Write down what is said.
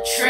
the train.